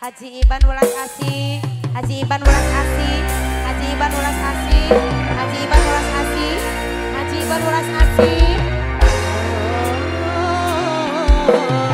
Haji Iban ulas asi, Haji Iban ulas asi, Haji Iban ulas asi, Haji Iban ulas asi, Haji Iban ulas asi. Oh, oh, oh, oh.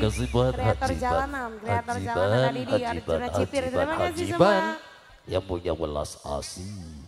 Kasih buat kreator Hajiban. jalanan, kreator Hajiban, jalanan tadi di Arjuna Cipir. Terima kasih Hajiban semua. Yang punya welas asih.